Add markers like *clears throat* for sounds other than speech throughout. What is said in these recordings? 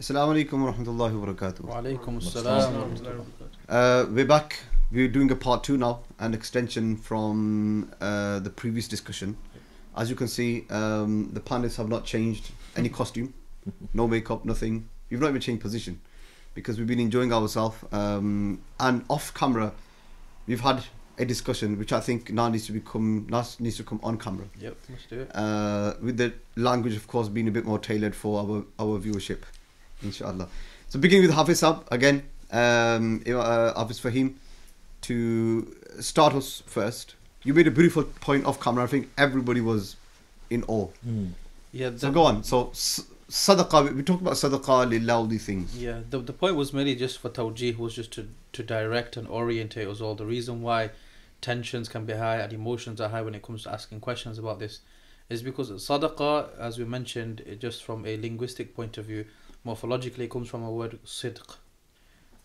Assalamu alaikum wa rahmatullahi wa barakatuh. Wa alaikum assalam. Uh, we're back. We're doing a part two now, an extension from uh, the previous discussion. As you can see, um, the panelists have not changed any costume, no makeup, nothing. We've not even changed position because we've been enjoying ourselves. Um, and off camera, we've had a discussion which I think now needs to become now needs to come on camera. Yep, let's do it. uh, with the language, of course, being a bit more tailored for our, our viewership, inshallah. So, beginning with Hafiz Sab again, um, uh, Hafiz Fahim, to start us first. You made a beautiful point off camera. I think everybody was in awe. Yeah, So, go on. So, s- sadaqah, we talked about sadaqah, lillah, all these things. Yeah, the, the point was merely just for tawjih was just to, to direct and orientate us all. The reason why tensions can be high and emotions are high when it comes to asking questions about this is because sadaqah, as we mentioned, just from a linguistic point of view, morphologically it comes from a word sidq,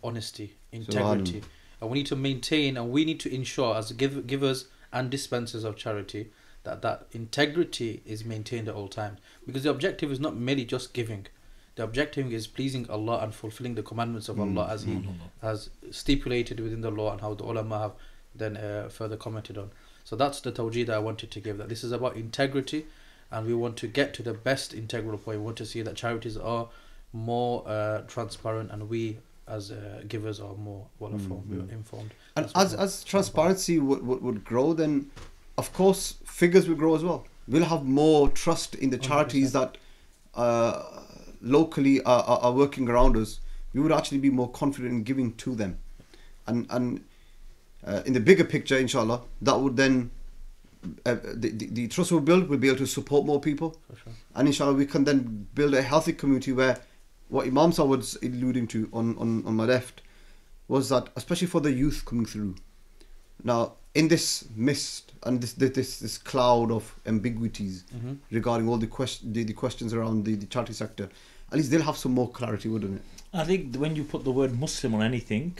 honesty, integrity. Subhanallah. And we need to maintain and we need to ensure as give, givers and dispensers of charity that that integrity is maintained at all times. Because the objective is not merely just giving. The objective is pleasing Allah and fulfilling the commandments of Allah as He has stipulated within the law and how the ulama have then uh, further commented on. So that's the tawjih that I wanted to give. That this is about integrity, and we want to get to the best integral point. We want to see that charities are more uh, transparent, and we as uh, givers are more well informed. Mhm. informed. And as, as transparency would, would, would grow, then of course figures will grow as well. We'll have more trust in the charities 100%. that uh, locally are, are, are working around us. We would actually be more confident in giving to them. And, and uh, in the bigger picture, inshallah, that would then, uh, the, the, the trust we build will be able to support more people. Sure. And inshallah, we can then build a healthy community where what Imam Sa was alluding to on, on, on my left was that, especially for the youth coming through. Now, in this mist and this this, this, this cloud of ambiguities Mhm. regarding all the, question, the, the questions around the, the charity sector, at least they'll have some more clarity, wouldn't it? I think when you put the word Muslim on anything,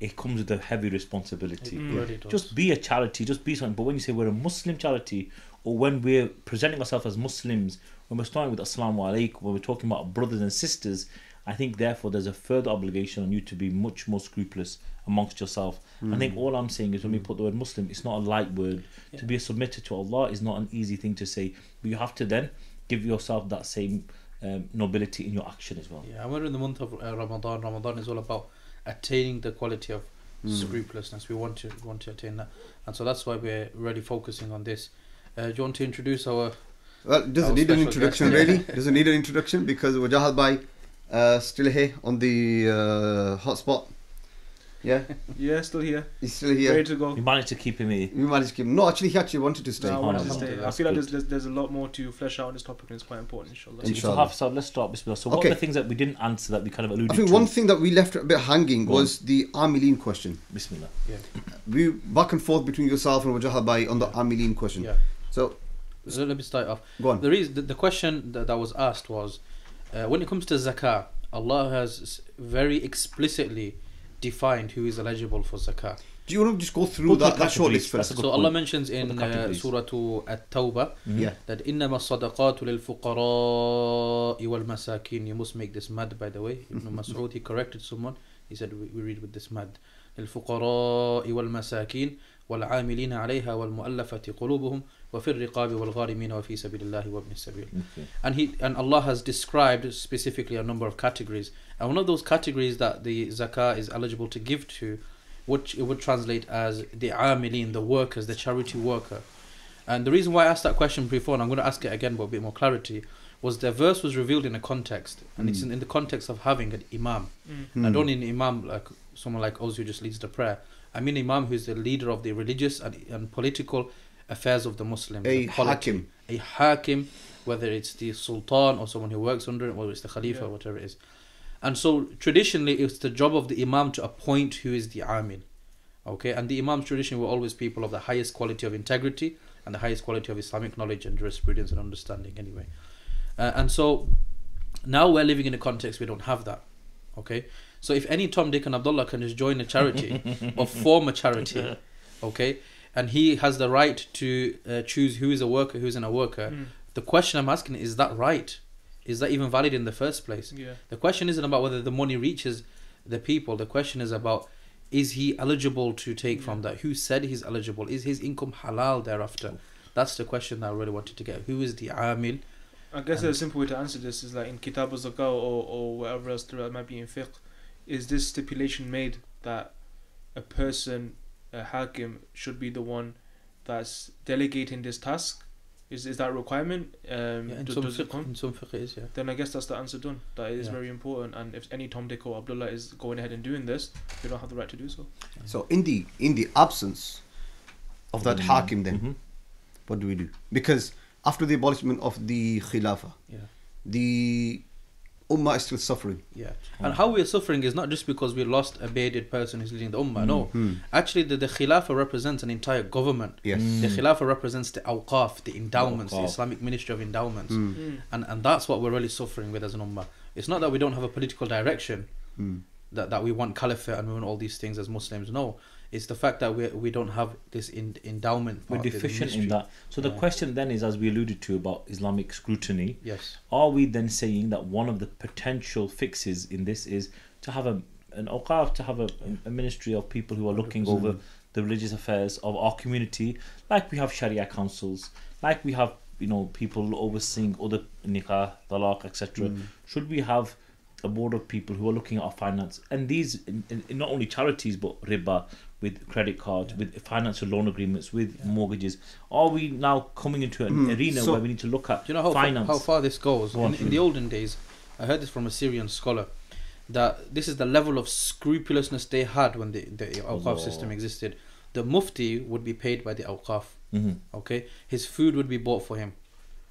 it comes with a heavy It responsibility. really does. Just be a charity, just be something. But when you say we're a Muslim charity, or when we're presenting ourselves as Muslims, when we're starting with Assalamu alaikum, when we're talking about brothers and sisters, I think therefore there's a further obligation on you to be much more scrupulous amongst yourself. I think all I'm saying is when we put the word Muslim, it's not a light word. Yeah. To be a submitted to Allah is not an easy thing to say, but you have to then give yourself that same um, nobility in your action as well. Yeah, and we're in the month of uh, Ramadan. Ramadan is all about attaining the quality of Hmm. scrupulousness. We want to want to attain that, and so that's why we're really focusing on this. Uh, do you want to introduce our? Well, it doesn't need an introduction, guest. really. *laughs* Doesn't need an introduction because Wajahad Bhai uh, still here on the uh, hotspot. Yeah, *laughs* Yeah, still here. he's still here. Ready to go. You managed to keep him here. We managed to keep him. No, actually, he actually wanted to stay. No, I wanted to stay. I feel like good. there's, there's there's a lot more to flesh out on this topic and it's quite important, inshallah. Inshallah. So, Hafs, so let's start. Bismillah. So, what Okay. are the things that we didn't answer that we kind of alluded I think to? one thing that we left a bit hanging was the amil question. Bismillah. Yeah, We back and forth between yourself and Wajahad Bhai on the amil question. yeah. So, So let me start off. go on. The reason the, the question that, that was asked was, uh, when it comes to zakah, Allah has s- very explicitly defined who is eligible for zakah. Do you want to just go through Go through that, that short categories. list That's first? a good So Allah point. mentions in the uh, categories. Surah At-Tawbah Yeah. that إنما الصدقات للفقراء والمساكين you must make this mad by the way Ibn Mas'ud *laughs* he corrected someone he said we, we read with this mad للفقراء والمساكين والعاملين عليها والمؤلفة قلوبهم وفي الرقاب والغارمين وفي سبيل الله وابن السبيل Okay. and he and Allah has described specifically a number of categories and one of those categories that the zakah is eligible to give to which it would translate as the amilin the workers the charity worker and the reason why I asked that question before and I'm going to ask it again but a bit more clarity was the verse was revealed in a context and it's in, in the context of having an imam Hmm. I don't mean imam like someone like us who just leads the prayer I mean imam who's the leader of the religious and, and political affairs of the Muslims A the polity hakim. a hakim, whether it's the sultan or someone who works under it, whether it's the khalifa Yeah. or whatever it is. And so traditionally, it's the job of the imam to appoint who is the amil. Okay, and the imams traditionally were always people of the highest quality of integrity and the highest quality of Islamic knowledge and jurisprudence and understanding. Anyway, uh, and so now we're living in a context we don't have that. Okay, so if any Tom, Dick, and Abdullah can just join a charity *laughs* or form a charity, okay, and he has the right to uh, choose who is a worker, who isn't a worker. Mm. The question I'm asking is that right? is that even valid in the first place? Yeah. The question isn't about whether the money reaches the people. The question is about is he eligible to take from that? Who said he's eligible? Is his income halal thereafter? That's the question that I really wanted to get. Who is the amil? I guess And- a simple way to answer this is like in Kitab al-Zakah or, or whatever else there might be in fiqh, is this stipulation made that a person, a hakim, should be the one that's delegating this task? Is is that a requirement? Um, Yeah, in, do- some does it fiqh, come? in some fiqh it is, yeah. Then I guess that's the answer done. That is Yeah. very important. And if any Tom, Dick, or Abdullah is going ahead and doing this, they don't have the right to do so. So in the in the absence of that hakim, then Mhm. what do we do? Because after the abolishment of the khilafah, Yeah. the ummah is still suffering. Yeah, and how we're suffering is not just because we lost a bearded person who's leading the ummah. No, Hmm. actually, the, the Khilafah represents an entire government. Yes. The Khilafah represents the awqaf, the endowments, the Islamic Ministry of Endowments, Mm. and and that's what we're really suffering with as an ummah. It's not that we don't have a political direction, Mm. that, that we want caliphate and we want all these things as Muslims. No, it's the fact that we we don't have this in, endowment. We're deficient in that. So the Yeah. question then is, as we alluded to about Islamic scrutiny, Yes. are we then saying that one of the potential fixes in this is to have a an awqaf, to have a, a ministry of people who are looking over the religious affairs of our community, like we have Sharia councils, like we have you know people overseeing other nikah, talaq, etc. Mm. Should we have a board of people who are looking at our finance and these in, in not only charities but riba with credit cards, with financial loan agreements, with mortgages? Are we now coming into an Mm, arena so- where we need to look at Do you know how far, finance? how far this goes? Go. In, in the olden days, I heard this from a Syrian scholar that this is the level of scrupulousness they had when the, the Awqaf Allah. system existed. The Mufti would be paid by the Awqaf. Mhm. Okay, his food would be bought for him.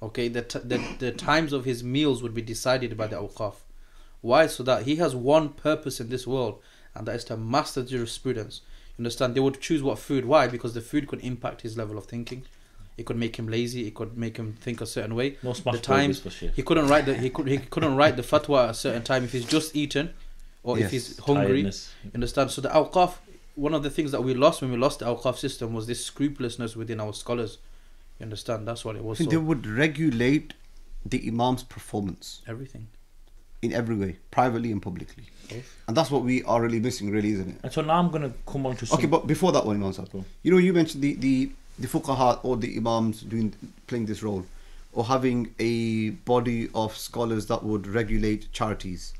Okay, the, t- the the times of his meals would be decided by the Awqaf. Why? So that he has one purpose in this world, and that is to master jurisprudence. You understand? They would choose what food. Why? Because the food could impact his level of thinking. It could make him lazy. It could make him think a certain way. No smash the times for shit. he couldn't write the he could he couldn't write the fatwa at a certain time if he's just eaten, or Yes. if he's hungry. Tiredness. You understand? So the awqaf, one of the things that we lost when we lost the awqaf system was this scrupulousness within our scholars. You understand? That's what it was. I think they would regulate the imam's performance everything. In every way, privately and publicly. Both. And that's what we are really missing, really, isn't it? And so now I'm going to come on to some. Okay, but before that one, Sahib, Go. you know, you mentioned the, the, the fuqaha or the imams doing playing this role, or having a body of scholars that would regulate charities.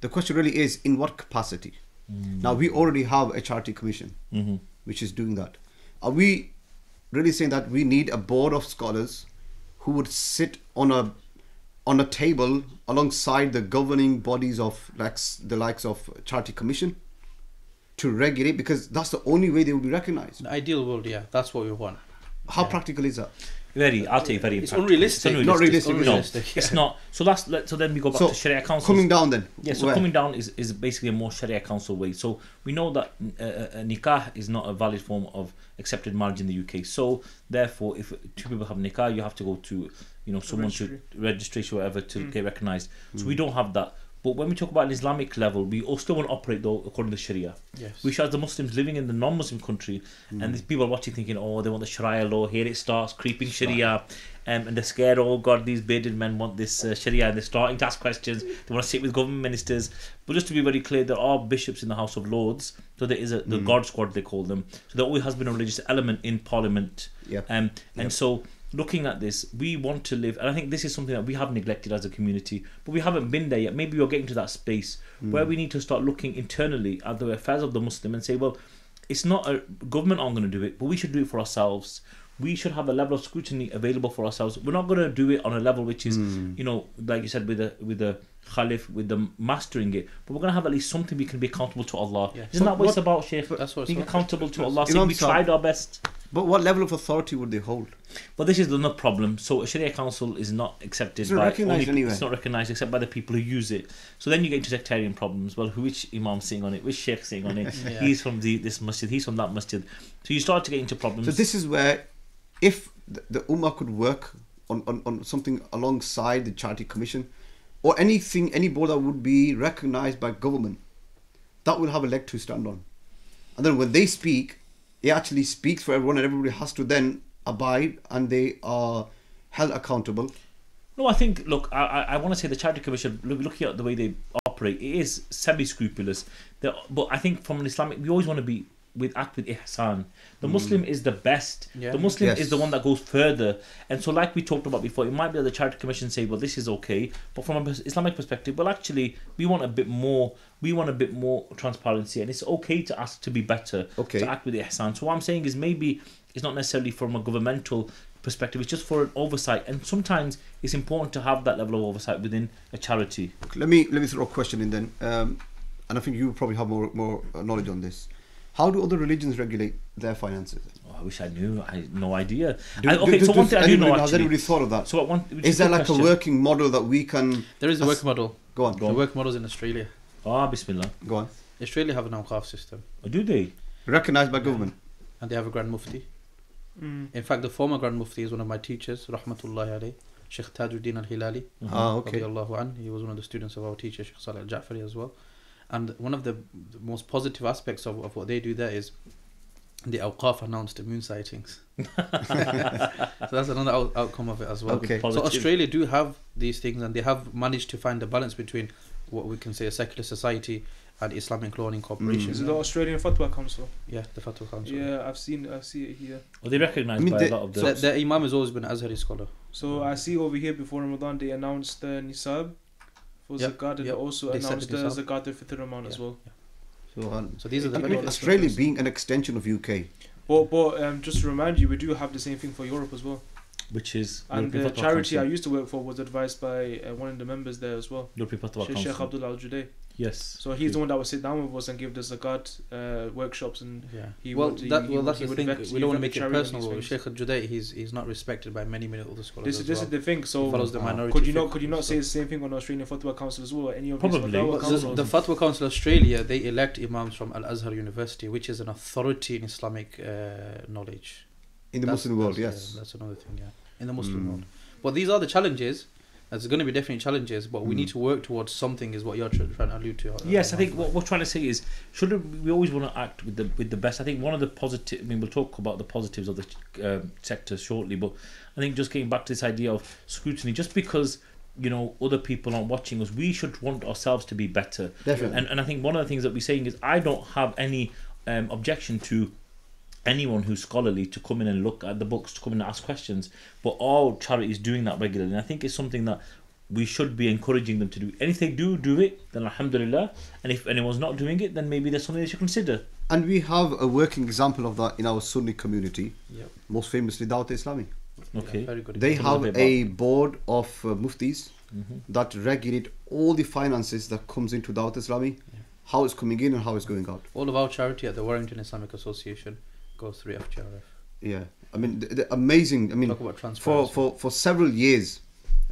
The question really is, in what capacity? Now we already have a charity commission, Mhm. which is doing that. Are we really saying that we need a board of scholars who would sit on a on a table alongside the governing bodies of like the likes of charity commission to regulate because that's the only way they will be recognized. Ideal world, yeah, that's what we want. How practical is that? Very, I'll tell you, very. It's practical. unrealistic. It's Not realistic, No, Unrealistic, it's not. So that's let, so then we go back So to Sharia councils. coming down then. Yeah, so where? coming down is, is basically a more Sharia council way. So we know that uh, uh, nikah is not a valid form of accepted marriage in the UK. So therefore, if two people have nikah, you have to go to you know someone to Registry. registration or whatever to Mm. get recognised. So we don't have that. But when we talk about an Islamic level, we still want to operate though according to Sharia. Yes. We should, as the Muslims living in the non-Muslim country, and these people are watching, thinking, "Oh, they want the Sharia law. Here it starts creeping Sharia," um, and they're scared. Oh God, these bearded men want this uh, Sharia. And they're starting to ask questions. They want to sit with government ministers. But just to be very clear, there are bishops in the House of Lords, so there is a the God Squad they call them. So there always has been a religious element in Parliament. Yep. Um, and Yep. so looking at this, we want to live, and I think this is something that we have neglected as a community, but we haven't been there yet. Maybe we're getting to that space hmm. where we need to start looking internally at the affairs of the Muslim and say, well, it's not a government aren't going to do it, but we should do it for ourselves. We should have a level of scrutiny available for ourselves. We're not going to do it on a level which is, hmm. you know, like you said, with the with the Khalif, with the mastering it. But we're going to have at least something we can be accountable to Allah. Yeah. Isn't But that what, it's about, Sheikh? That's what it's Being about. accountable to Allah. Saying we Saab- tried our best. But what level of authority would they hold? But this is the another problem. So a Sharia council is not accepted It's not by recognised only, anywhere. It's not recognised except by the people who use it. So then you get into sectarian problems. Well, who which imam sitting on it? Which sheikh sitting on it? *laughs* Yeah. He's from the this masjid. He's from that masjid. So you start to get into problems. So this is where, if the, the ummah could work on, on, on something alongside the charity commission, or anything, any board that would be recognized by government, that will have a leg to stand on. And then when they speak, it actually speaks for everyone, and everybody has to then abide, and they are held accountable. No, I think. Look, I I, want to say the charity commission. Look, looking at the way they operate, it is semi scrupulous. But I think from an Islamic, we always want to be with act with ihsan. The Muslim is the best. Yeah. The Muslim Yes. is the one that goes further. And so, like we talked about before, it might be that the charity commission say, "Well, this is okay," but from an Islamic perspective, well, actually, we want a bit more. We want a bit more transparency, and it's okay to ask to be better. Okay. To act with ihsan. So what I'm saying is maybe it's not necessarily from a governmental perspective. It's just for an oversight, and sometimes it's important to have that level of oversight within a charity. Let me let me throw a question in then, um, and I think you probably have more more uh, knowledge on this. How do other religions regulate their finances? Oh, I wish I knew. I had no idea. Do- I, okay, do- so one does thing I do know anybody- Has anybody thought of that? So what one? Is there like question. a working model that we can There is a That's- work model. go on? Go The on. work models in Australia. Ah, Bismillah. Go on. Australia have an awqaf system, Or do they? Recognized by government. and they have a grand mufti. Mm. In fact, the former grand mufti is one of my teachers, rahmatullahi alayh, Sheikh Tajuddin al Hilali. Ah, okay. Radiyallahu an. He was one of the students of our teacher, Sheikh Saleh al Ja'fari, as well. And one of the the most positive aspects of, of what they do there is the Awqaf announced the moon sightings. *laughs* so that's another out- outcome of it as well. Okay. So Australia do have these things, and they have managed to find a balance between what we can say a secular society and Islamic law and incorporation. Mm. Is it the Australian Fatwa Council? Yeah, the Fatwa Council. Yeah, I've seen. I see it here. Well, they recognise I mean, by they- a lot of the. The, the Imam has always been an Azhari scholar. So I see over here before Ramadan they announced the nisab for Yep, zakat and yep. also They announced the the nisab. zakat al-fitr amount as Yeah. well. So, um, So these are the I mean, benefits. Australia being an extension of UK. But but um, just to remind you, we do have the same thing for Europe as well. which is And European the Fatwa charity I used to work for was advised by uh, one of the members there as well, European Fatwa Sheikh Sheikh Abdullah Al Juday. Yes. So he's the one that would sit down with us and give us the zakat uh, workshops and Yeah. He well, would- that, he well, that's he the thing. vet- we don't want to make it personal. these With things. Sheikh Al-Judai, he's he's not respected by many many other scholars. this as is this well. is the thing. he So follows the uh, minority. could you not could you not and say the same thing on Australian Fatwa Council as well? or Any of Probably. Fatwa The, councils? the Fatwa Council Australia, they elect imams from Al Azhar University, which is an authority in Islamic uh, knowledge. In the That's- Muslim world, yes. yeah, that's another thing. Yeah, in the Muslim Mm. world. But these are the challenges. There's going to be definitely challenges, but we Mm. need to work towards something. Is what you're tr- trying to allude to. uh, Yes, I think what we're trying to say is, should we always want to act with the with the best? I think one of the positive. I mean, we'll talk about the positives of the um, sector shortly, but I think just getting back to this idea of scrutiny, just because you know other people aren't watching us, we should want ourselves to be better. Definitely. And and I think one of the things that we're saying is, I don't have any um, objection to anyone who's scholarly to come in and look at the books, to come in and ask questions. But all charities doing that regularly, and I think it's something that we should be encouraging them to do. And if they do do it, then alhamdulillah. And if anyone's not doing it, then maybe there's something they should consider. And we have a working example of that in our Sunni community, Yep. most famously Dawat Islami. Okay. Yeah, very good. They Tell a have a board of uh, muftis Mhm. that regulate all the finances that comes into Dawat Islami, how it's coming in and how it's going out. All of our charity at the Warrington Islamic Association goes through FGRF. Yeah, I mean, the, the amazing. I mean, Talk about for, transparency. for, for several years,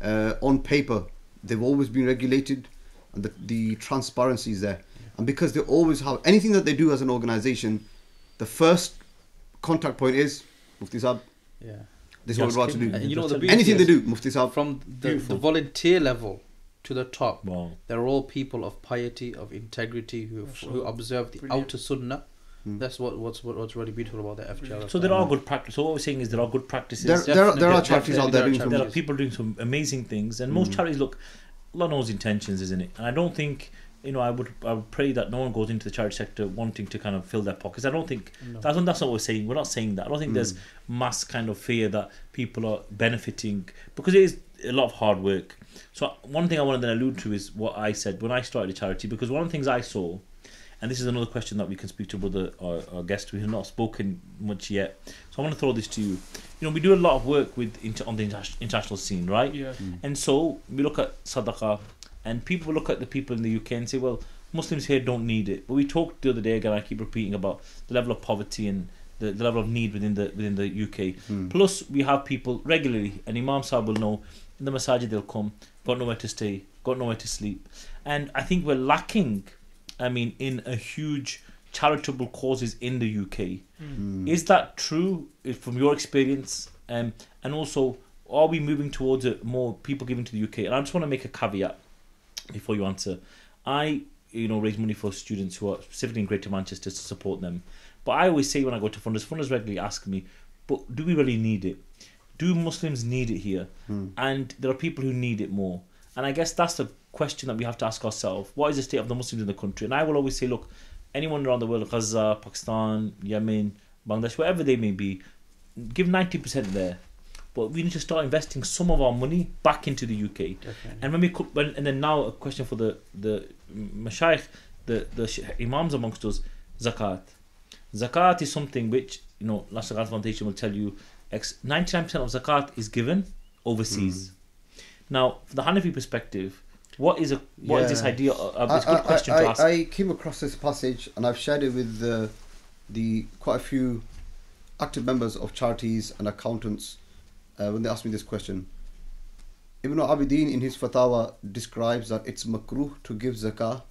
uh, on paper, they've always been regulated, and the, the transparency is there. And because they always have anything that they do as an organization, the first contact point is Mufti Saab. yeah. This is what we're about to do. And you know the beauty Anything they is, do, Mufti Saab. from the, the Beautiful. volunteer level to the top, Wow. they're all people of piety, of integrity, who who observe the Brilliant. outer sunnah. Hmm. That's what what's what, what's really beautiful about the FGRF. So there are good practices. So what we're saying is there are good practices. There, there, are, there are Definitely, charities out there definitely doing there some. are there are people doing some amazing things, and most Mm. charities look. Allah knows intentions, isn't it? And I don't think you know. I would I would pray that no one goes into the charity sector wanting to kind of fill their pockets. I don't think No. that's that's not what we're saying. We're not saying that. I don't think there's Mm. mass kind of fear that people are benefiting because it is a lot of hard work. So one thing I wanted to then allude to is what I said when I started a charity because one of the things I saw, and this is another question that we can speak to brother our, our guest we have not spoken much yet. So I want to throw this to you. You know, we do a lot of work with inter- on the inter- international scene, right? yeah. And so we look at sadaqah, and people look at the people in the UK and say, well, Muslims here don't need it. But we talked the other day again. I keep repeating about the level of poverty and the, the level of need within the within the UK. Hmm. Plus, we have people regularly, and Imam Sahib will know in the masajid they'll come, got nowhere to stay, got nowhere to sleep, and I think we're lacking. I mean, in a huge charitable causes in the UK. Hmm. Is that true eh, from your experience? Um, and also, are we moving towards it more people giving to the UK? And I just want to make a caveat before you answer. I, you know, raise money for students who are specifically in Greater Manchester to support them. But I always say when I go to funders, funders regularly ask me, but do we really need it? do Muslims need it here? Hmm. And there are people who need it more. And I guess that's the question that we have to ask ourselves. What is the state of the Muslims in the country? And I will always say, look, anyone around the world, Gaza, Pakistan, Yemen, Bangladesh, wherever they may be, give 90% there. But we need to start investing some of our money back into the UK. And when we when, and then now a question for the the mashayikh, the the imams amongst us, zakat. Zakat is something which you know National Zakat Foundation will tell you, X ninety nine percent of zakat is given overseas. Hmm. Now, from the Hanafi perspective, what is a what is this idea? Uh, it's a good I, question I, to ask. I came across this passage and I've shared it with the, the quite a few active members of charities and accountants uh, when they asked me this question. Ibn Abidin in his fatwa describes that it's makruh to give zakah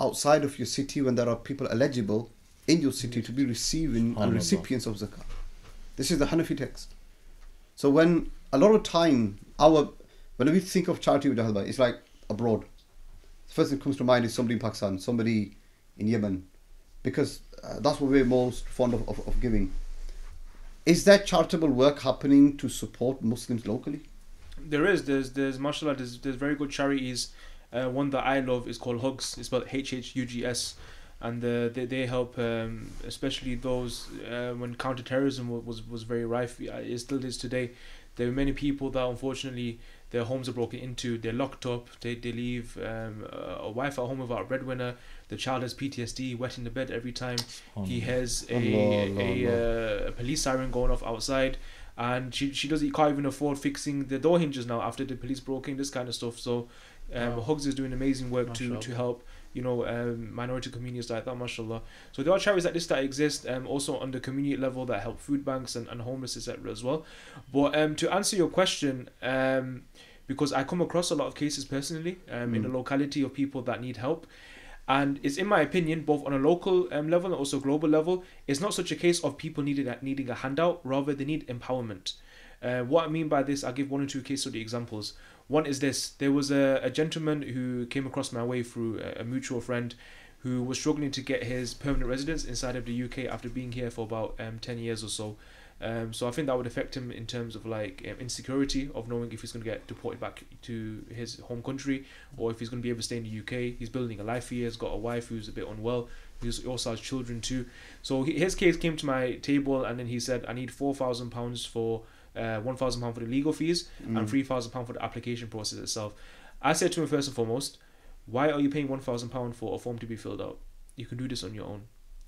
outside of your city when there are people eligible in your city to be receiving and recipients of zakah. This is the Hanafi text. So when a lot of time our when we think of charity with Jahal it's like abroad. The first thing that comes to mind is somebody in Pakistan, somebody in Yemen, because uh, that's what we're most fond of, of, of giving. Is there charitable work happening to support Muslims locally? There is. There's there's mashallah. There's there's very good charities. Uh, one that I love is called Hugs. It's spelled H H U G S, and uh, they they help um, especially those uh, when counterterrorism wa- was was very rife. uh, It still is today. There are many people that unfortunately their homes are broken into. They're locked up. They they leave um, a a wife at home without a breadwinner. The child has PTSD, wet in the bed every time he has a, Allah, Allah, a, uh, a police siren going off outside and she she doesn't can't even afford fixing the door hinges now after the police broke in this kind of stuff so um, Wow. Hugs is doing amazing work to, to help you know um, minority communities like that mashallah. So there are charities like this that exist um, also on the community level that help food banks and, and homeless etc as well. But um, to answer your question um, because I come across a lot of cases personally um, in the Mm. locality of people that need help. And it's in my opinion both on a local um, level and also global level it's not such a case of people needing a, needing a handout. Rather they need empowerment. Uh, what i mean by this i'll give one or two case study examples one is this there was a, a gentleman who came across my way through a, a mutual friend who was struggling to get his permanent residence inside of the uk after being here for about um, 10 years or so um, so I think that would affect him in terms of like um, insecurity of knowing if he's going to get deported back to his home country or if he's going to be able to stay in the UK. He's building a life here. He's got a wife who's a bit unwell. He also has children too. So his case came to my table, and then he said, "I need four thousand pounds for uh, one thousand pound for the legal fees Mm. and three thousand pound for the application process itself." I said to him first and foremost, "Why are you paying one thousand pound for a form to be filled out? You can do this on your own."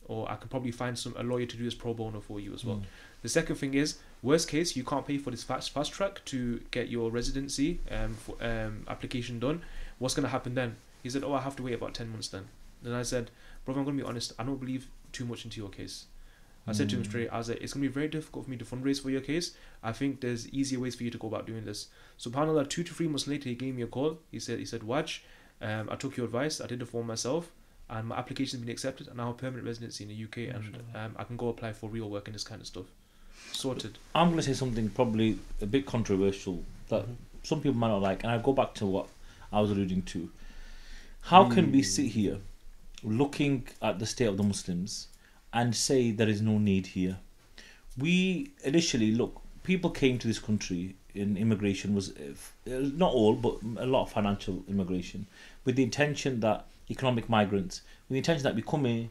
Or I can probably find some a lawyer to do this pro bono for you as well. Mm. The second thing is, worst case, you can't pay for this fast fast track to get your residency um, for, um application done. What's gonna happen then? He said, "Oh, I have to wait about ten months then." Then I said, "Brother, I'm gonna be honest. I don't believe too much into your case." I said to him Mm. straight, I said, it's gonna be very difficult for me to fundraise for your case. I think there's easier ways for you to go about doing this. Subhanallah, two to three months later, he gave me a call. He said, he said, watch, um, I took your advice. I did the form myself, and my application's been accepted, and I have permanent residency in the UK, and um, I can go apply for real work and this kind of stuff. Sorted. I'm going to say something probably a bit controversial that Mhm. some people might not like, and I go back to what I was alluding to. How can we Mm. sit here looking at the state of the Muslims and say there is no need here? We initially look. People came to this country in immigration was uh, f- uh, not all, but a lot of financial immigration, with the intention that economic migrants, with the intention that we come here,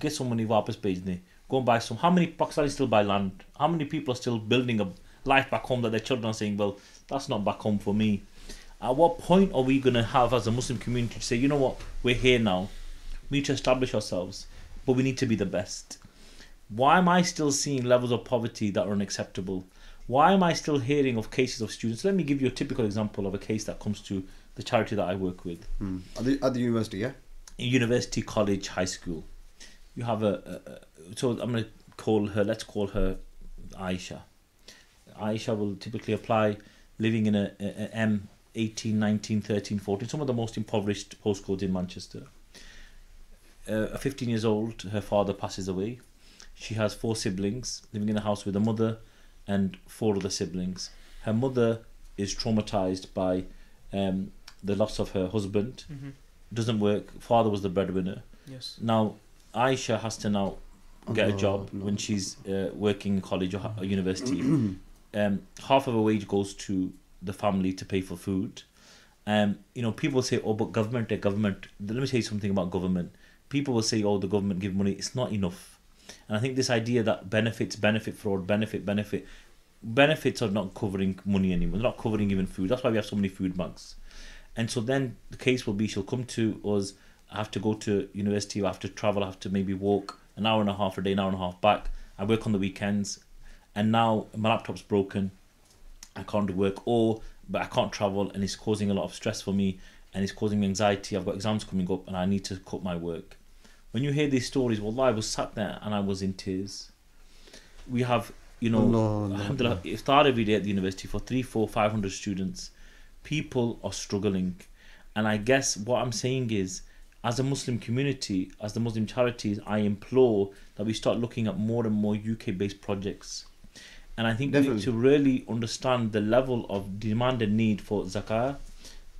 get some money, वापस भेज दें, go and buy some. How many Pakistanis still buy land? How many people are still building a life back home that their children are saying, well, that's not back home for me? At what point are we going to have, as a Muslim community, to say, you know what, we're here now, we need to establish ourselves, But we need to be the best? Why am I still seeing levels of poverty that are unacceptable? Why am I still hearing of cases of students? Let me give you a typical example of a case that comes to the charity that I work with Mm. At, the, at the university, yeah? university, college, high school. You have a, a, a so I'm going to call her. Let's call her Aisha. Aisha will typically apply living in a, a, a M 18, 19, 13, 14, some of the most impoverished postcodes in Manchester. Uh, 15 years old, her father passes away. She has four siblings living in a house with a mother and four other siblings. Her mother is traumatized by um, the loss of her husband Mm-hmm. doesn't work. Father was the breadwinner. Yes. Now Aisha has to now get a Oh, job no. when she's uh, working in college or, or university. *clears throat* um, half of her wage goes to the family to pay for food. Um, you know, people say, "Oh, but government, the government." Let me tell you something about government. People will say, "Oh, the government give money." It's not enough, and I think this idea that benefits, benefit fraud, benefit, benefit, benefits are not covering money anymore. They're not covering even food. That's why we have so many food banks. And so then the case will be she'll come to us, I have to go to university, I have to travel, I have to maybe walk an hour and a half a day, an hour and a half back. I work on the weekends, and now my laptop's broken. I can't do work, or but I can't travel, and it's causing a lot of stress for me, and it's causing me anxiety. I've got exams coming up, and I need to cut my work. When you hear these stories, well, I was sat there and I was in tears. We have, you know, No, no, alhamdulillah, iftar every day at the university for three, four, five hundred students. People are struggling, and I guess what I'm saying is, as a Muslim community, as the Muslim charities, I implore that we start looking at more and more UK-based projects. And I think we need to really understand the level of demand and need for zakah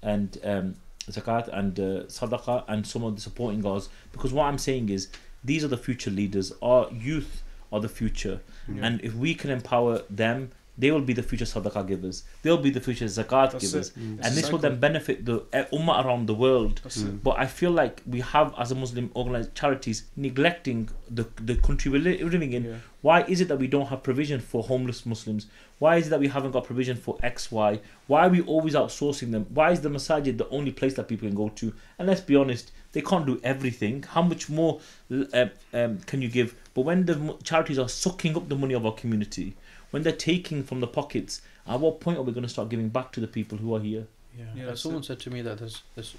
and um, zakat and uh, sadaqah and some of the supporting us. Because what I'm saying is, these are the future leaders. Our youth are the future, Yeah. and if we can empower them, they will be the future sadaqah givers. They'll be the future zakat That's givers, it. and this will then benefit the uh, ummah around the world. It. But I feel like we have, as a Muslim organized charities, neglecting the the country we're li- living in. Yeah. Why is it that we don't have provision for homeless Muslims? Why is it that we haven't got provision for X, Y? Why are we always outsourcing them? Why is the masajid the only place that people can go to? And let's be honest, they can't do everything. How much more uh, um, can you give? But when the charities are sucking up the money of our community, when they're taking from the pockets, at what point are we going to start giving back to the people who are here? Yeah, Yeah, like that's someone said to me that there's there's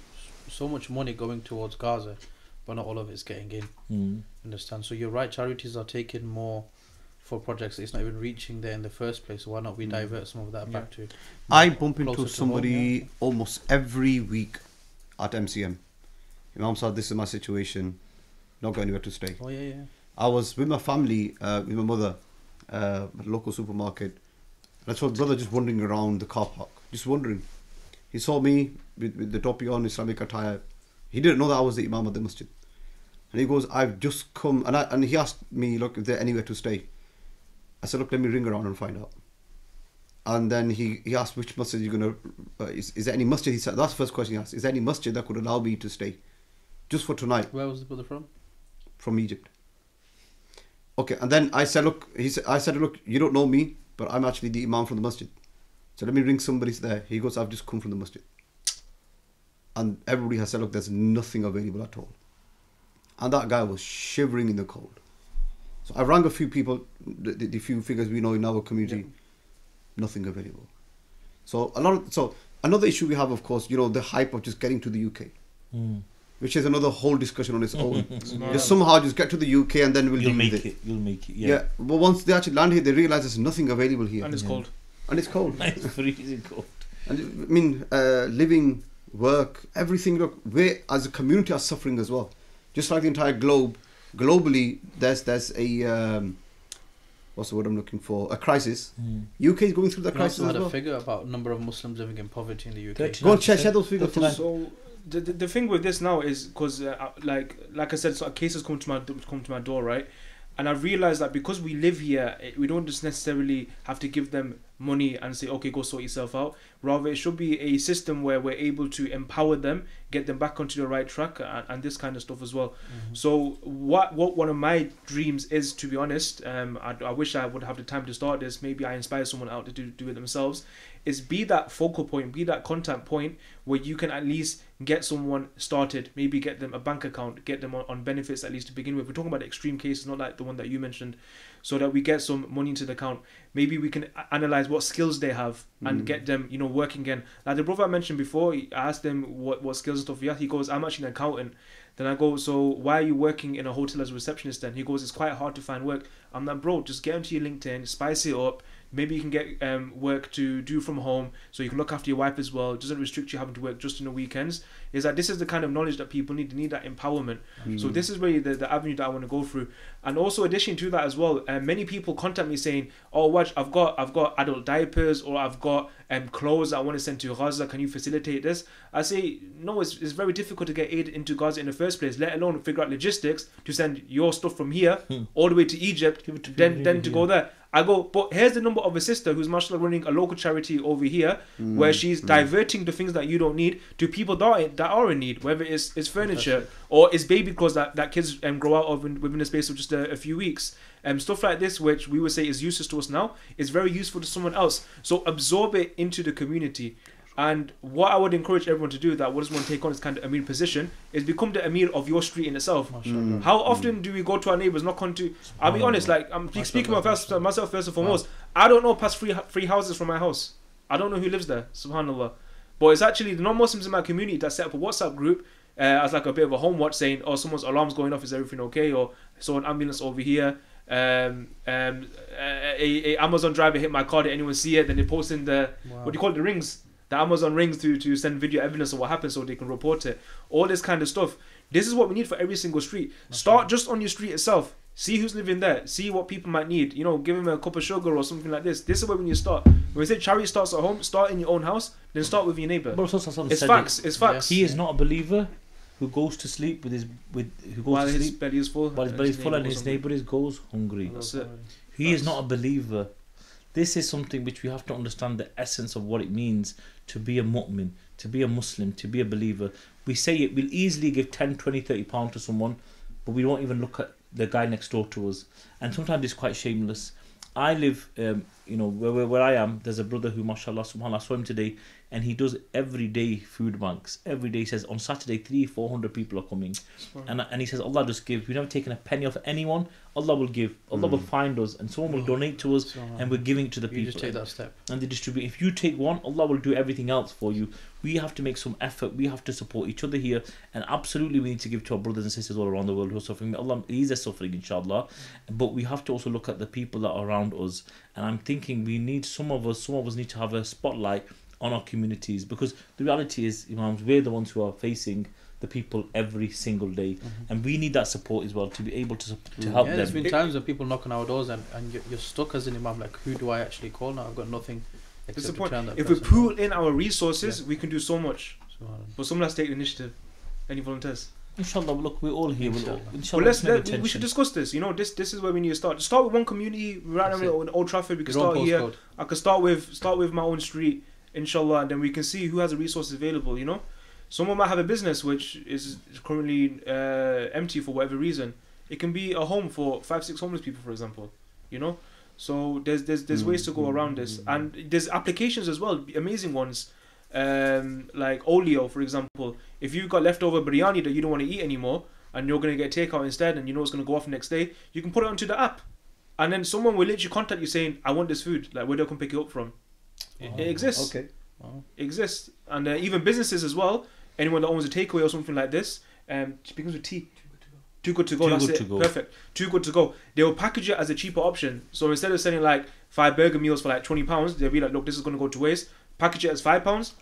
so much money going towards Gaza, but not all of it's getting in. Mm. Understand? So you're right. Charities are taking more for projects. It's not even reaching there in the first place. Why not we Mm. divert some of that Yeah. back to? I bump into somebody home, almost every week at MCM. Imam said, "This is my situation. Not going anywhere to stay." Oh yeah, yeah. I was with my family, uh, with my mother, uh, at a local supermarket. And I saw a brother just wandering around the car park, just wandering. He saw me with, with the topi on, Islamic attire. He didn't know that I was the Imam of the masjid. And he goes, I've just come, and, I, and he asked me, look, is there anywhere to stay? I said, look, let me ring around and find out. And then he, he asked, which masjid you going to, uh, is, is there any masjid? He said, that's the first question he asked. Is there any masjid that could allow me to stay? Just for tonight Where was the brother from? from Egypt. Okay, and then I said, look, he said, I said, look, you don't know me, but I'm actually the imam from the masjid. So let me ring somebody's there. He goes, I've just come from the masjid. And everybody has said, look, there's nothing available at all. And that guy was shivering in the cold. So I rang a few people, the, the, the few figures we know in our community, nothing available. So a lot of, so another issue we have, of course, you know, the hype of just getting to the UK, Mm. Which is another whole discussion on its *laughs* own. not- just somehow just get to the UK and then we'll You'll deal make with it. it. You'll make it. Yeah. Yeah. but once they actually land here, they realize there's nothing available here, And it's Yeah. cold. and it's cold. *laughs* it's freezing cold. And I mean, uh, living, work, everything. Look, we as a community are suffering as well. Just like the entire globe, globally, there's there's a um, what's the word I'm looking for? A crisis. Mm. UK is going through the We crisis also had as a well. figure about number of Muslims living in poverty in the UK. Go and share, share those figures. Thirty-nine. So the, the the thing with this now is because uh, like like I said, so cases come to my come to my door, right? And I realized that because we live here, we don't just necessarily have to give them money and say, okay, go sort yourself out. Rather, it should be a system where we're able to empower them, get them back onto the right track, and, and this kind of stuff as well. Mhm. So what what one of my dreams is, to be honest, um, I, I wish I would have the time to start this. Maybe I inspire someone out to do, do it themselves. Is be that focal point, be that contact point where you can at least get someone started. Maybe get them a bank account, get them on, on benefits at least to begin with. We're talking about extreme cases, not like the one that you mentioned, so that we get some money into the account. Maybe we can analyze what skills they have and Mm. get them, you know, working again. Like the brother I mentioned before, I asked him what what skills and stuff he has. He goes, "I'm actually an accountant." Then I go, so why are you working in a hotel as a receptionist then? He goes, it's quite hard to find work. I'm like, bro, just get onto your LinkedIn, spice it up. Maybe you can get um, work to do from home so you can look after your wife as well. It doesn't restrict you having to work just on the weekends. Is that this is the kind of knowledge that people need. They need that empowerment. So Mm. this is really the, the avenue that I want to go through. And also addition to that as well, uh, many people contact me saying, "Oh, watch, I've got I've got adult diapers or I've got um clothes I want to send to Gaza. Can you facilitate this?" I say, "No, it's, it's very difficult to get aid into Gaza in the first place, let alone figure out logistics to send your stuff from here Hmm. all the way to Egypt, to then then to *laughs* go there." I go, but here's the number of a sister who's mashallah running a local charity over here, where she's diverting the things that you don't need to people that are, that are in need, whether it's, it's furniture or it's baby clothes that, that kids um, grow out of in, within the space of just a, a few weeks. Um, stuff like this, which we would say is useless to us now, is very useful to someone else. So absorb it into the community. And what I would encourage everyone to do that doesn't want to take on this kind of Amir position is become the Amir of your street in itself. Mashallah. How often do we go to our neighbors, knock on to? I'll be honest, like I'm Mashallah, speaking of first, myself first and foremost. I don't know past three three houses from my house. I don't know who lives there. Subhanallah. But it's actually the non-Muslims in my community that set up a WhatsApp group uh, as like a bit of a home watch, saying, "Oh, someone's alarm's going off. Is everything okay?" Or saw an ambulance over here. Um, um, a, a Amazon driver hit my car. Did anyone see it? Then they post in the Wow. what do you call it? The rings. The Amazon rings to to send video evidence of what happened, so they can report it. All this kind of stuff. This is what we need for every single street. Start just on your street itself. See who's living there. See what people might need. You know, give them a cup of sugar or something like this. This is where we need to start. When we say charity starts at home, start in your own house. Then start with your neighbor. But Rasul Sallallahu It's facts. it. It's facts. He is not a believer who goes to sleep with his with who goes While to his sleep belly is full. while his uh, belly is full and his neighbor is goes hungry. That's it. He is not a believer. This is something which we have to understand the essence of what it means to be a mu'min, to be a Muslim, to be a believer. We say it, we'll easily give 10, 20, 30 pounds to someone, but we won't even look at the guy next door to us. And sometimes it's quite shameless. I live, um, you know, where, where, where I am, there's a brother who, mashallah, subhanAllah, I saw him today, and he does everyday food banks. Every day he says, on Saturday, three, 400 people are coming. And, and he says, Allah just give. We've never taken a penny off anyone. Allah will give. Allah will mm. find us, and someone will donate to us, and we're giving it to the you people. just take that step. and they distribute. If you take one, Allah will do everything else for you. We have to make some effort. We have to support each other here, and absolutely we need to give to our brothers and sisters all around the world who are suffering. May Allah ease their suffering, inshallah. Mm. But we have to also look at the people that are around us. And I'm thinking we need some of us. Some of us need to have a spotlight on our communities because the reality is, Imams, we're the ones who are facing the people every single day, mm-hmm. and we need that support as well to be able to to mm-hmm. help yeah, there's them. been times when people knock on our doors and, and you're, you're stuck as an imam. Like, who do I actually call now? I've got nothing. That's except the to point. turn that If we person pool in our resources, Yeah. we can do so much. Subhanallah. Um, but someone has to take the initiative. Any volunteers? Inshallah, look, we're all here. We'll, Inshallah. inshallah, Well, let's let, we, we should discuss this. You know, this this is where we need to start. Just start with one community. Right That's now in Old Trafford, we can Your start here. postcode. I can start with start with my own street, inshallah, and then we can see who has the resources available. You know, someone might have a business which is currently uh, empty for whatever reason. It can be a home for five, six homeless people, for example. You know, so there's there's there's ways to go around this, and there's applications as well, amazing ones, um, like Olio, for example. If you've got leftover biryani that you don't want to eat anymore, and you're gonna get takeout instead, and you know it's gonna go off next day, you can put it onto the app, and then someone will literally contact you saying, "I want this food. Like, where do I come pick it up from?" It, it exists. Okay. Wow. It exists, and uh, even businesses as well. Anyone that owns a takeaway or something like this, um, it begins with T. Too good to go. Too that's good it. to go. Perfect. Too good to go. They will package it as a cheaper option. So instead of selling like five burger meals for like twenty pounds, they'll be like, "Look, this is going to go to waste." Package it as five pounds,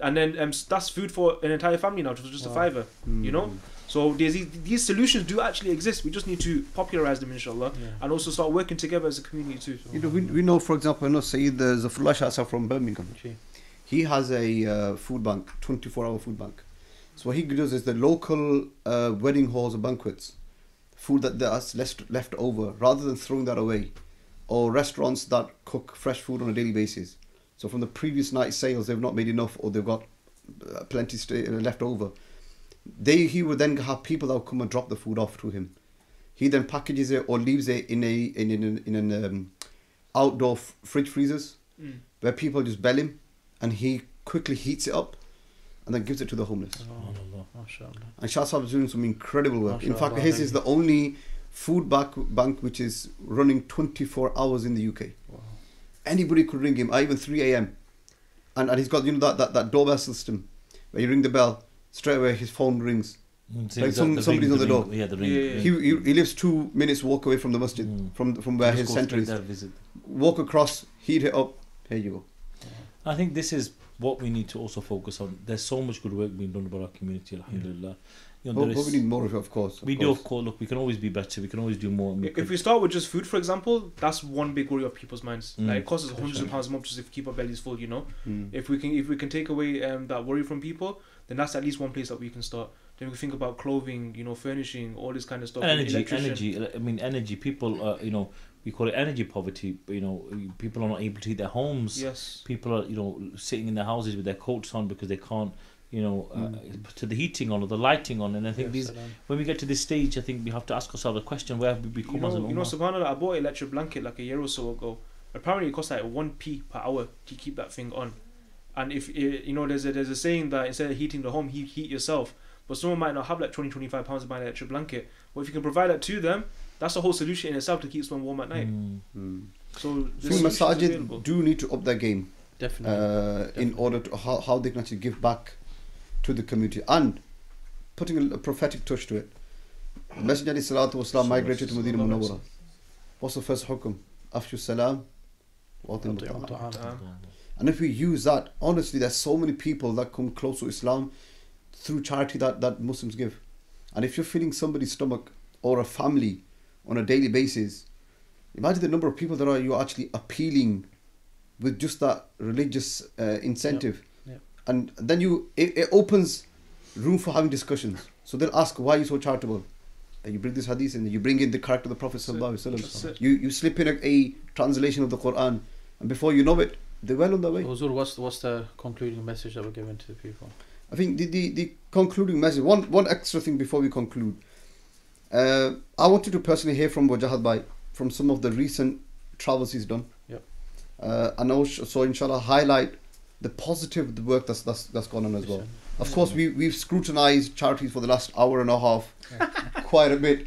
and then um, that's food for an entire family now. Just just a Wow. fiver. You know. So these, these solutions do actually exist. We just need to popularize them, inshallah, Yeah. and also start working together as a community too. You know, we, we know, for example, you know, Sayyid uh, Zafrullah Shah from Birmingham. He has a uh, food bank, 24 hour food bank. So what he does is the local uh, wedding halls or banquets, food that that's left, left over, rather than throwing that away, or restaurants that cook fresh food on a daily basis. So from the previous night's sales, they've not made enough, or they've got uh, plenty stay, uh, left over. They he would then have people that would come and drop the food off to him. He then packages it or leaves it in a in in, in an um, outdoor f- fridge freezers Mm. where people just bell him, and he quickly heats it up, and then gives it to the homeless. Mashallah. And Shah Sahib is doing some incredible work. In fact, his is the only food bank, bank which is running 24 hours in the UK. Wow. Anybody could ring him, even 3 a.m. And, and he's got you know that, that, that doorbell system where you ring the bell, straight away his phone rings. Mm, Like some- the somebody's ring- on the ring- door. Yeah, the ring. Yeah, ring. yeah, He, he, he lives two minutes walk away from the masjid, Mm. from, from where his centre is. visit. Walk across, heat it up, here you go. I think this is what we need to also focus on. There's so much good work being done by our community, alhamdulillah. You know, But, there but is- we need more of it, of course. of we do, of course. Look, we can always be better. We can always do more. we If could- we start with just food, for example, that's one big worry of people's minds. Mm. Like it costs us hundreds of pounds a month just to keep our bellies full. You know, Mm. if we can if we can take away um, that worry from people, then that's at least one place that we can start. Then we think about clothing, you know, furnishing, all this kind of stuff. energy, energy. I mean, energy. People, uh, you know, we call it energy poverty. But, you know, people are not able to heat their homes. Yes. People are, you know, sitting in their houses with their coats on because they can't, you know, uh, put the heating on or the lighting on. And I think Yes, these, salam. when we get to this stage, I think we have to ask ourselves a question: Where have we become You know, as an you know, subhanallah, I bought an electric blanket like a year or so ago. Apparently, it costs like one p per hour to keep that thing on. And if eh, you know, there's a there's a saying that instead of heating the home, heat heat yourself. But someone might not have like 20, 25 pounds to buy an electric blanket. But if you can provide that to them, that's a whole solution in itself to keep someone warm at night. Mm. Mm. So I the think masajid do need to up their game Definitely. uh, in order to how, how they can actually give back to the community and putting a, a prophetic touch to it. Messenger alayhi salatu wasalam migrated to Medina Munawwara. What's the first hukum? Afshu salam. wa atimu Atimu ta'am. ta'am. And if we use that, honestly, there's so many people that come close to Islam through charity that, that Muslims give. And if you're filling somebody's stomach or a family on a daily basis, imagine the number of people that are you actually appealing with just that religious uh, incentive. Yeah. And then you it, it opens room for having discussions. So they'll ask, why are you so charitable? Then you bring this hadith and you bring in the character of the Prophet. Sallallahu Alaihi Wasallam. You, you slip in a, a translation of the Quran, and before you know it, they're well on their way. Huzur, what's the, what's the concluding message that we're giving to the people? I think the, the, the concluding message, one, one extra thing before we conclude. Uh, I wanted to personally hear from Wajahad Bhai from some of the recent travels he's done. Yep. Uh, and also, so inshallah, highlight the positive the work that's, that's, that's gone on as well. Of course, we, we've scrutinized charities for the last hour and a half *laughs* quite a bit.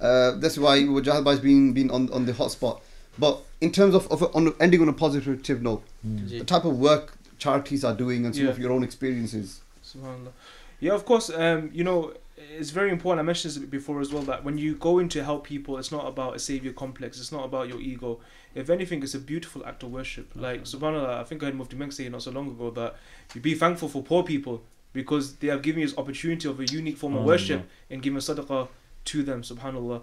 Uh, that's why Wajahad Bhai has been, been on, on the hot spot. But in terms of, of on ending on a positive note, Mm. the type of work charities are doing and some Yeah. of your own experiences. Subhanallah. Yeah, of course. Um, you know, it's very important. I mentioned this before as well that when you go in to help people, it's not about a savior complex. It's not about your ego. If anything, it's a beautiful act of worship. Like Subhanallah, I think I heard Mufti Menk say not so long ago that you be thankful for poor people because they have given you this opportunity of a unique form of Oh, worship yeah. and giving a sadaqah to them. Subhanallah.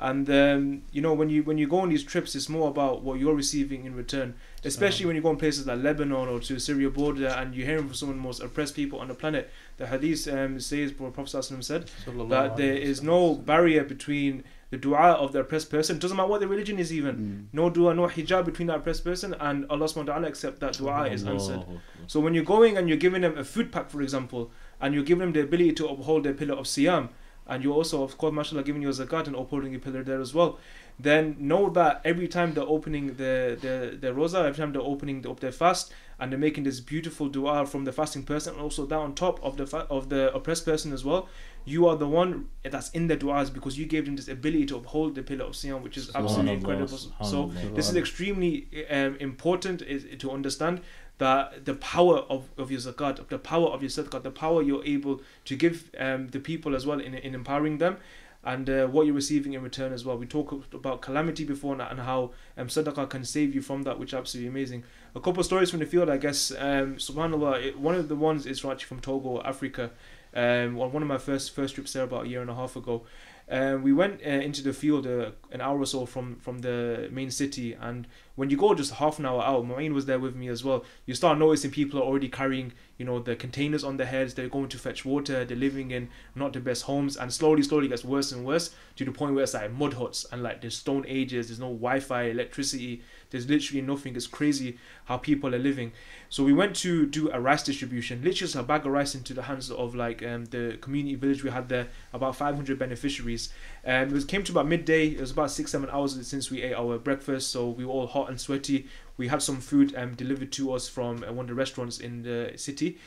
And um, you know when you when you go on these trips, it's more about what you're receiving in return. Especially when you go in places like Lebanon or to Syria border, and you're hearing from some of the most oppressed people on the planet. The Hadith um, says, what Prophet Sallallahu Alaihi Wasallam said, that there is no barrier between the dua of the oppressed person. Doesn't matter what their religion is, even Mm. no dua, no hijab between that oppressed person and Allah Subhanahu wa Taala, except that dua is answered. So when you're going and you're giving them a food pack, for example, and you're giving them the ability to uphold their pillar of siyam, and you're also, of course, mashallah, giving you a zakat and upholding your pillar there as well, then know that every time they're opening the the, the rosa, every time they're opening up their fast, and they're making this beautiful dua from the fasting person, and also that on top of the fa- of the oppressed person as well, you are the one that's in the duas because you gave them this ability to uphold the pillar of siyam, which is absolutely incredible. So this is extremely um, important is to understand that the power of, of your zakat, the power of your sadaqah, the power you're able to give um, the people as well in, in empowering them, and uh, what you're receiving in return as well. We talked about calamity before and, and how um, sadaqah can save you from that, which is absolutely amazing. A couple of stories from the field, I guess. Um, Subhanallah, it, one of the ones is actually from Togo, Africa. Um, on one of my first first trips there about a year and a half ago. Um, we went uh, into the field uh, an hour or so from, from the main city, and when you go just half an hour out, Maureen was there with me as well. You start noticing people are already carrying, you know, the containers on their heads. They're going to fetch water. They're living in not the best homes, and slowly, slowly gets worse and worse to the point where it's like mud huts and like there's stone ages. There's no Wi-Fi, electricity. There's literally nothing. It's crazy how people are living. So we went to do a rice distribution, literally a bag of rice into the hands of like um, the community village we had there, about 500 beneficiaries. Um, it was, came to about midday. It was about six, seven hours since we ate our breakfast, so we were all hot and sweaty. We had some food um, delivered to us from uh, one of the restaurants in the city,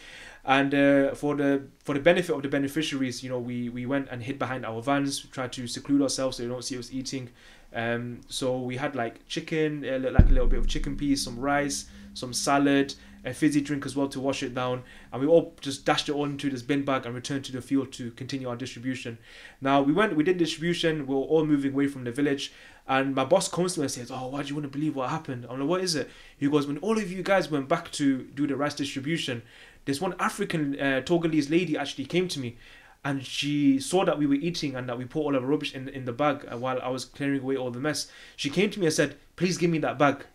and uh, for the for the benefit of the beneficiaries, you know, we we went and hid behind our vans, we tried to seclude ourselves so they don't see us eating. Um, so we had like chicken, uh, like a little bit of chicken piece, some rice, some salad, a fizzy drink as well to wash it down, and we all just dashed it all into this bin bag and returned to the field to continue our distribution. Now we went, we did distribution. We were all moving away from the village, and my boss comes to me and says, "Oh, why do you want to believe what happened?" I'm like, "What is it?" He goes, "When all of you guys went back to do the rice distribution, this one African uh, Togolese lady actually came to me." And she saw that we were eating and that we put all our rubbish in in the bag while I was clearing away all the mess. She came to me and said, "Please give me that bag."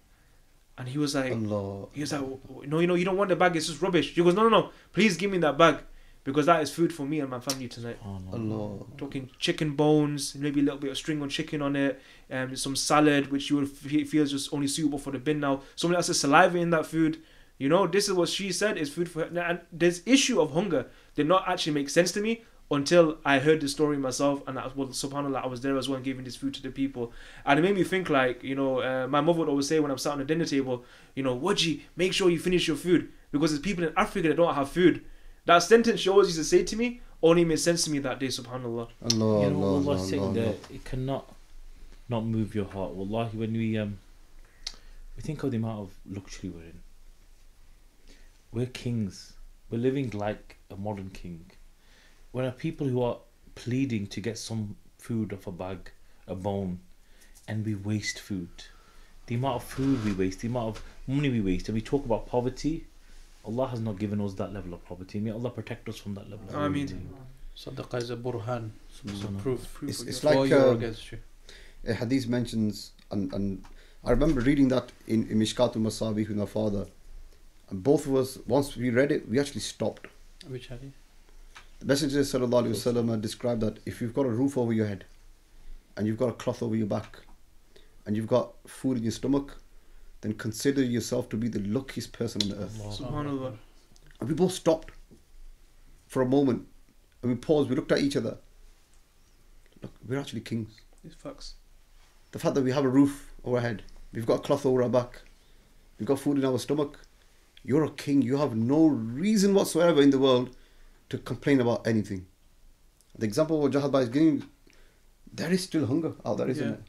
And he was like, Allah. he was like, no, you know, you don't want the bag. It's just rubbish. She goes, no, no, no. Please give me that bag. because that is food for me and my family tonight. Oh Allah. Talking chicken bones, maybe a little bit of string on chicken on it, and some salad which you would f- feel is just only suitable for the bin now. Someone else's saliva in that food. You know, this is what she said is food for her. And this issue of hunger did not actually make sense to me until I heard the story myself, and I, well, subhanallah, I was there as well and giving this food to the people, and it made me think like, you know, uh, my mother would always say when I'm sat on the dinner table, you know, Waji, make sure you finish your food because there's people in Africa that don't have food. That sentence she always used to say to me only made sense to me that day, subhanallah. Allah, you know, Allah, Allah, Allah, saying Allah. that it cannot not move your heart. Wallahi, when we um we think of the amount of luxury we're in. We're kings. We're living like a modern king. When are people who are pleading to get some food off a bag, a bone, and we waste food. The amount of food we waste, the amount of money we waste, and we talk about poverty. Allah has not given us that level of poverty. May Allah protect us from that level of Ameen. poverty. Sadaqah is a burhan. It's a proof. Proof It's, it's like uh, a hadith mentions, and, and I remember reading that in, in Mishkatul Masabih with my father. And both of us, once we read it, we actually stopped. Which hadith? The Messenger sallallahu alaihi wasallam had described that if you've got a roof over your head, and you've got a cloth over your back, and you've got food in your stomach, then consider yourself to be the luckiest person on the earth. Subhanallah. And we both stopped for a moment, and we paused. We looked at each other. Look, we're actually kings. It's facts. The fact that we have a roof over our head, we've got a cloth over our back, we've got food in our stomach. You're a king. You have no reason whatsoever in the world to complain about anything. The example Wajahad is giving, there is still hunger out there, isn't Yeah. it?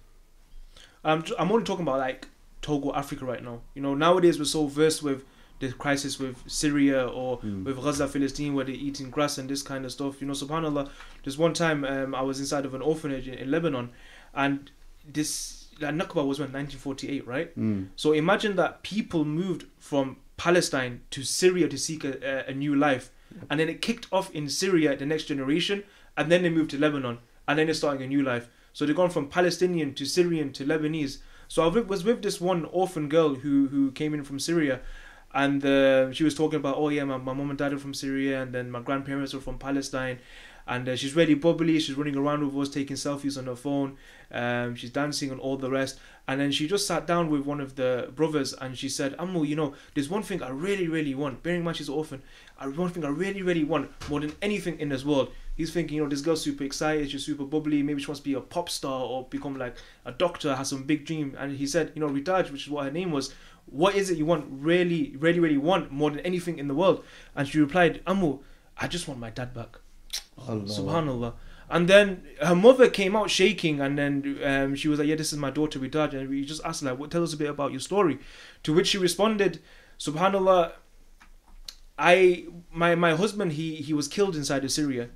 I'm I'm only talking about like Togo, Africa right now. You know, nowadays we're so versed with the crisis with Syria or Mm. with Gaza, Philistine, where they're eating grass and this kind of stuff. You know, Subhanallah. There's one time um, I was inside of an orphanage in, in Lebanon, and this like, Nakba was when 1948, right? Mm. So imagine that people moved from Palestine to Syria to seek a, a, a new life, and then it kicked off in Syria, the next generation, and then they moved to Lebanon, and then they're starting a new life. So they've gone from Palestinian to Syrian to Lebanese. So I was with this one orphan girl who who came in from Syria, and uh, she was talking about, oh yeah, my, my mom and dad are from Syria, and then my grandparents are from Palestine, and uh, she's really bubbly. She's running around with us, taking selfies on her phone. Um, she's dancing and all the rest. And then she just sat down with one of the brothers, and she said, Amu, you know, there's one thing I really, really want. Bearing in mind she's an orphan, I one thing I really, really want more than anything in this world." He's thinking, you know, this girl's super excited, she's super bubbly. Maybe she wants to be a pop star or become like a doctor, has some big dream. And he said, you know, Widad, which is what her name was. What is it you want, really, really, really want more than anything in the world? And she replied, Amu, I just want my dad back. Allah. Subhanallah. And then her mother came out shaking, and then um, she was like, "Yeah, this is my daughter Widad." And we just asked her, like, "What? Tell us a bit about your story." To which she responded, "Subhanallah, I my my husband he he was killed inside of Syria,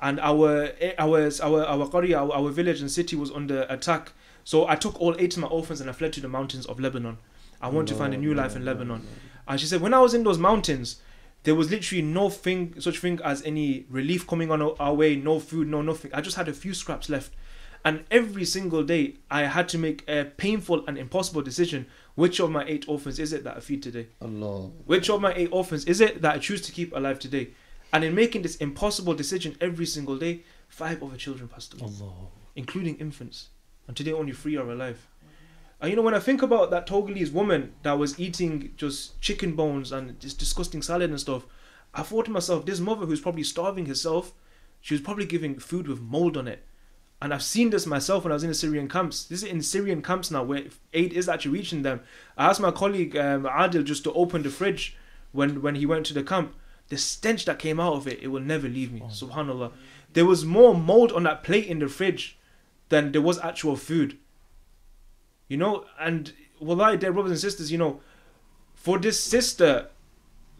and our our our our Qaria, our, our village and city was under attack. So I took all eight of my orphans and I fled to the mountains of Lebanon. I wanted to find a new life in Lebanon. And she said, when I was in those mountains, there was literally no thing, such thing as any relief coming on our, way, no food, no nothing. I just had a few scraps left. And every single day, I had to make a painful and impossible decision. Which of my eight orphans is it that I feed today? Allah. Which of my eight orphans is it that I choose to keep alive today? And in making this impossible decision every single day, five of the children passed away, Allah. including infants. And today only three are alive. And you know, when I think about that Togolese woman that was eating just chicken bones and this disgusting salad and stuff, I thought to myself, this mother who's probably starving herself, she was probably giving food with mold on it. And I've seen this myself when I was in the Syrian camps. This is in Syrian camps now where aid is actually reaching them. I asked my colleague um, Adil just to open the fridge when, when he went to the camp. The stench that came out of it, it will never leave me. Oh. Subhanallah. There was more mold on that plate in the fridge than there was actual food. You know, and wallahi, dear brothers and sisters, you know, for this sister,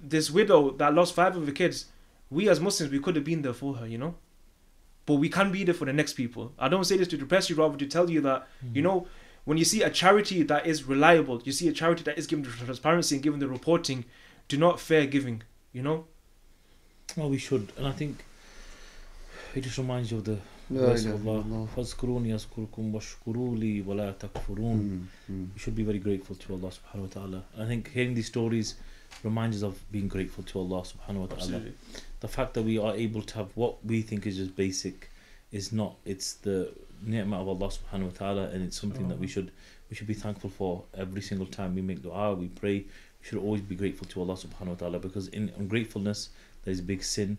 this widow that lost five of her kids, we as Muslims, we could have been there for her, you know? But we can't be there for the next people. I don't say this to depress you, rather to tell you that, you mm. know, when you see a charity that is reliable, you see a charity that is given the transparency and given the reporting, do not fear giving, you know? Well, we should, and I think it just reminds you of the La verse ilaha of Allah. illallah. فَاذْكُرُونِ يَذْكُرْكُمْ وَاشْكُرُوا لِي وَلَا تَكْفُرُونَ Mm, mm. We should be very grateful to Allah subhanahu wa ta'ala. I think hearing these stories reminds us of being grateful to Allah subhanahu wa ta'ala. Absolutely. The fact that we are able to have what we think is just basic is not. It's the ni'mah of Allah subhanahu wa ta'ala and it's something that we should we should be thankful for every single time we make dua, we pray. We should always be grateful to Allah subhanahu wa ta'ala because in ungratefulness there is big sin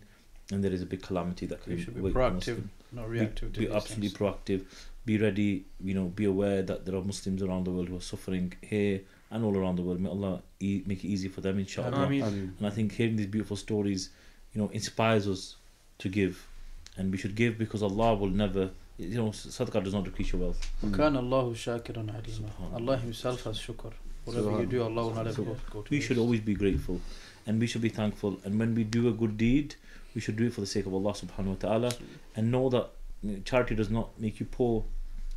and there is a big calamity that can We should be wait for proactive, Muslim not be, reactive. to be these absolutely things. proactive be ready you know be aware that there are muslims around the world who are suffering here and all around the world may allah e- make it easy for them inshallah Ameen. And and i think hearing these beautiful stories you know inspires us to give and we should give because allah will never you know sadaqah does not decrease your wealth وكان الله شاكرا عليما. Subhanallah. Allah Himself has shukr. Whatever you do, Allah will not ever go, go to we should waste. always be grateful and we should be thankful and when we do a good deed we should do it for the sake of allah subhanahu wa ta'ala and know that charity does not make you poor.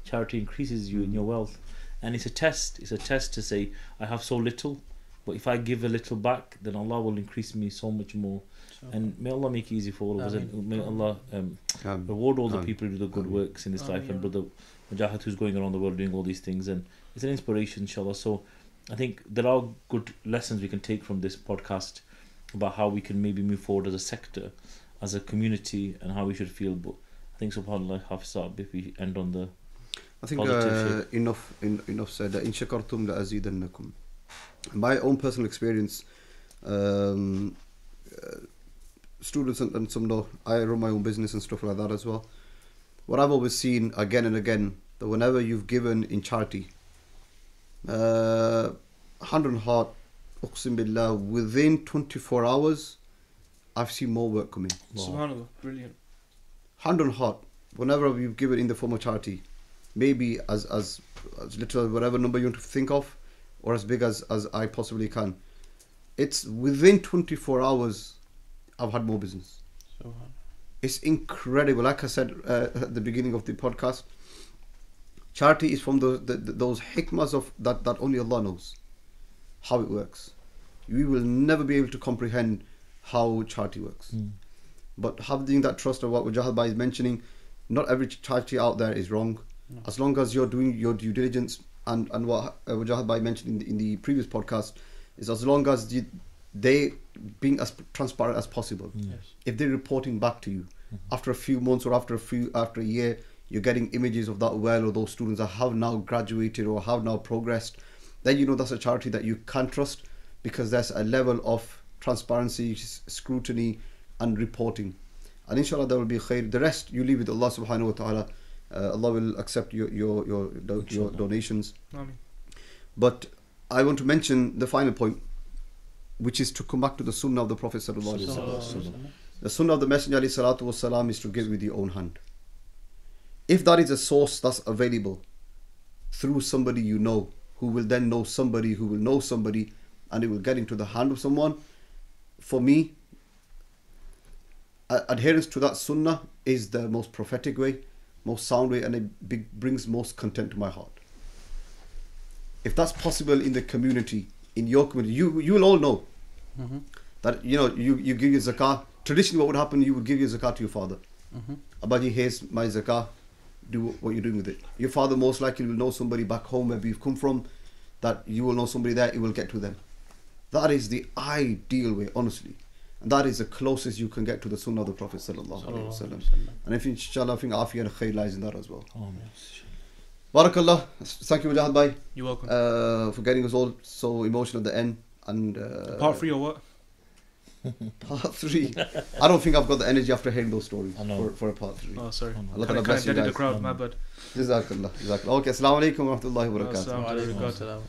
Charity increases you in your wealth. And it's a test. It's a test to say i have so little but if i give a little back then allah will increase me so much more. So, and may allah make it easy for all of us. And may allah um, um, reward all the people who do the good Ameen. works in this life. And brother Mujahid who's going around the world doing all these things. And it's an inspiration inshallah. So I think there are good lessons we can take from this podcast about how we can maybe move forward as a sector as a community and how we should feel but I think subhanallah Hafiz if we end on the I think uh, enough in, enough said. In shakartum la. My own personal experience, um, uh, students and, and some know I run my own business and stuff like that as well. What I've always seen again and again that whenever you've given in charity, uh, hand on heart, uqsim billah, within 24 hours, I've seen more work coming Subhanallah. Brilliant. hand on heart, whenever you've given in the form of charity, maybe as as as little whatever number you want to think of, or as big as as I possibly can, it's within 24 hours, I've had more business. so, It's incredible. Like I said uh, at the beginning of the podcast, charity is from the, the, the those hikmas of that that only Allah knows how it works. We will never be able to comprehend how charity works. Hmm. But having that trust of what Mujahid Bhai is mentioning, not every charity out there is wrong. No. As long as you're doing your due diligence, and, and what uh, Mujahid mentioned in the, in the previous podcast, is as long as you, they being as transparent as possible. Hmm. yes. If they're reporting back to you hmm. after a few months or after a few after a year, you're getting images of that well or those students that have now graduated or have now progressed, then you know that's a charity that you can trust because there's a level of transparency, scrutiny, and reporting. And inshallah, there will be khair. The rest you leave with Allah subhanahu wa ta'ala. Uh, Allah will accept your your your, do- your donations. Ameen. But I want to mention the final point, which is to come back to the sunnah of the Prophet sallallahu alaihi wasallam. Sallallahu alaihi wasallam. The sunnah of the Messenger alayhi salatu wasalam is to give with your own hand. If that is a source that's available through somebody you know, who will then know somebody who will know somebody, and it will get into the hand of someone, for me, adherence to that sunnah is the most prophetic way, most sound way, and it brings most content to my heart. If that's possible in the community, in your community, you you will all know Mhm. that you know you, you give your zakah. Traditionally, what would happen? You would give your zakah to your father. Mhm. Abaji, here's my zakah. Do what you're doing with it. Your father most likely will know somebody back home where you've come from. That you will know somebody there. You will get to them. That is the ideal way, honestly, and that is the closest you can get to the sunnah of the Prophet sallallahu alaihi wasallam. wasallam. And if inshallah, I think afiyah and khair lies in that as well. oh, Barakallah. Thank you, Mujahid Bhai, You're welcome. uh, for getting us all so emotional at the end. And uh, Part three or what? *laughs* Part three. I don't think I've got the energy after hearing those stories I know. for, for a part three. Oh, sorry. Allah Allah Kind Ta'ala of bless you deaded the guys. crowd. My bad. Jazakallah. Jazakallah. Okay, assalamu alaikum wa rahmatullahi wa barakatuh.